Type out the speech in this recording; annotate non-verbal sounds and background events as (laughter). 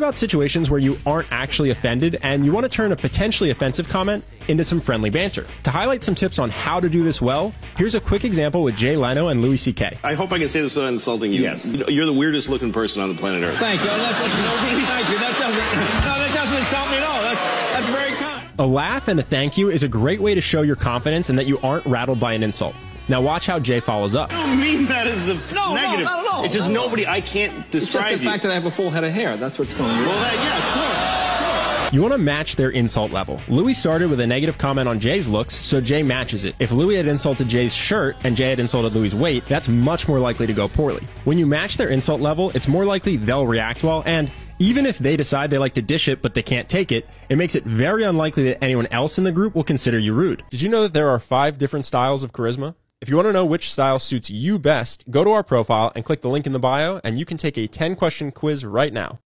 about situations where you aren't actually offended and you want to turn a potentially offensive comment into some friendly banter. To highlight some tips on how to do this well, here's a quick example with Jay Leno and Louis C.K. I hope I can say this without insulting you. Yes. You know, You're the weirdest looking person on the planet Earth. Thank you. That, thank you. That doesn't. (laughs) No, that doesn't insult me at all. That's that's very kind. A laugh and a thank you is a great way to show your confidence and that you aren't rattled by an insult. Now watch how Jay follows up. I don't mean that as a no, negative. not at all. It's just Not nobody. I can't describe It's just describe the you. fact that I have a full head of hair. That's what's going on. well, that, yeah, sure. You want to match their insult level. Louis started with a negative comment on Jay's looks, so Jay matches it. If Louis had insulted Jay's shirt and Jay had insulted Louis' weight, that's much more likely to go poorly. When you match their insult level, it's more likely they'll react well, and even if they decide they like to dish it but they can't take it, it makes it very unlikely that anyone else in the group will consider you rude. Did you know that there are five different styles of charisma? If you want to know which style suits you best, go to our profile and click the link in the bio, and you can take a 10 question quiz right now.